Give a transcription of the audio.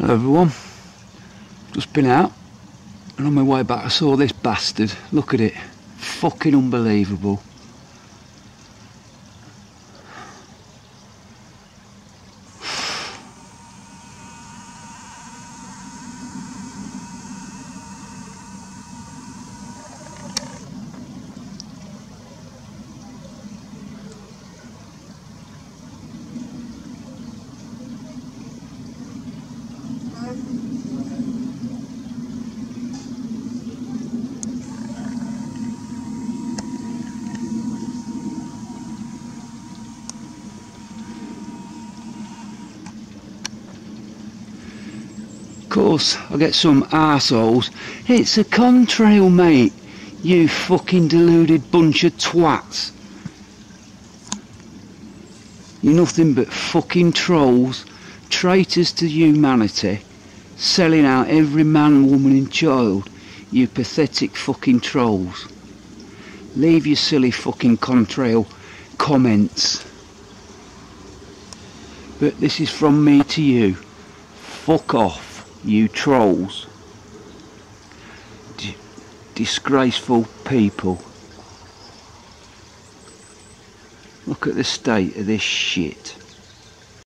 Hello everyone. Just been out and on my way back I saw this bastard. Look at it. Fucking unbelievable. Course, I get some arseholes. It's a contrail, mate. You fucking deluded bunch of twats. You're nothing but fucking trolls, traitors to humanity, selling out every man, woman and child. You pathetic fucking trolls. Leave your silly fucking contrail comments. But this is from me to you. Fuck off you trolls. D disgraceful people. Look at the state of this shit.